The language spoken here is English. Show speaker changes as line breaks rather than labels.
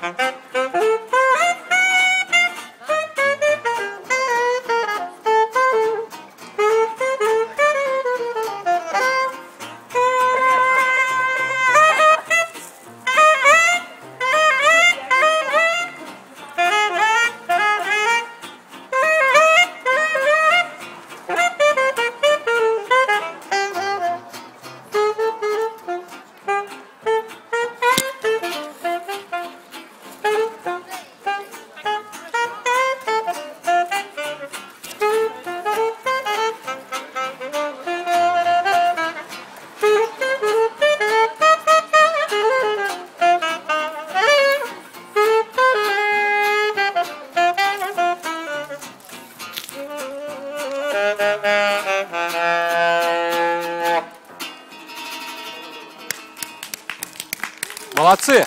Thank you. Молодцы!